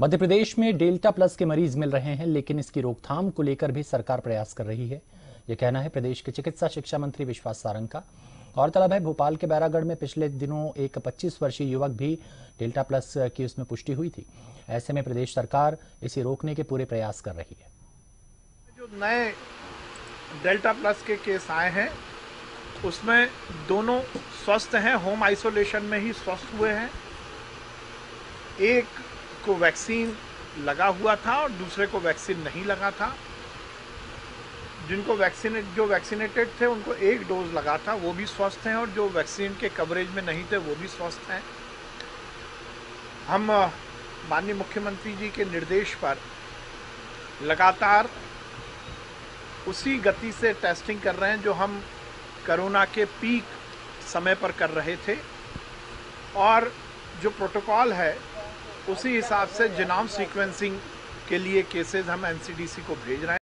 मध्य प्रदेश में delta plus के मरीज़ मिल रहे हैं, लेकिन इसकी रोकथाम को लेकर भी सरकार प्रयास कर रही है। यह कहना है प्रदेश के चिकित्सा शिक्षा मंत्री विश्वास सारंग का गौरतलब है, भोपाल के बैरागढ़ में पिछले दिनों एक 25 वर्षीय युवक भी डेल्टा प्लस की उसमें पुष्टि हुई थी। ऐसे में प्रदेश सरकार इसे रोकने के पूरे प्रयास कर रही है। जो नए डेल्टा प्लस के केस आए हैं, उसमें दोनों स्वस्थ हैं, होम आइसोलेशन में ही स्वस्थ हुए हैं। एक को वैक्सीन लगा हुआ था और दूसरे को वैक्सीन नहीं लगा था। जिनको वैक्सीनेट जो वैक्सीनेटेड थे, उनको एक डोज लगा था, वो भी स्वस्थ हैं और जो वैक्सीन के कवरेज में नहीं थे, वो भी स्वस्थ हैं। हम माननीय मुख्यमंत्री जी के निर्देश पर लगातार उसी गति से टेस्टिंग कर रहे हैं जो हम कोरोना के पीक समय पर कर रहे थे। और जो प्रोटोकॉल है उसी हिसाब से जिनाम सीक्वेंसिंग के लिए केसेस हम एनसीडीसी को भेज रहे हैं।